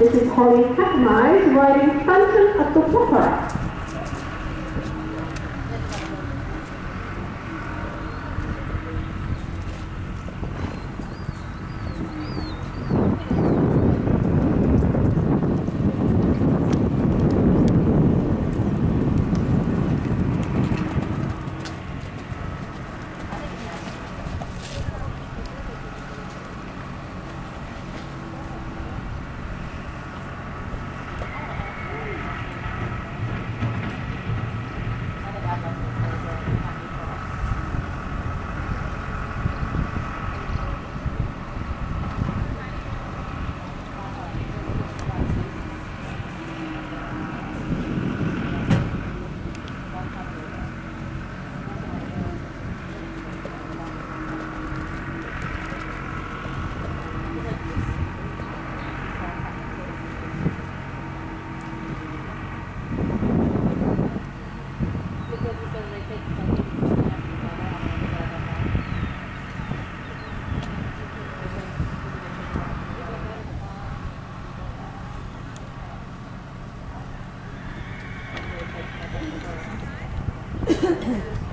This is Holly Katamize riding Phantom of the Opera.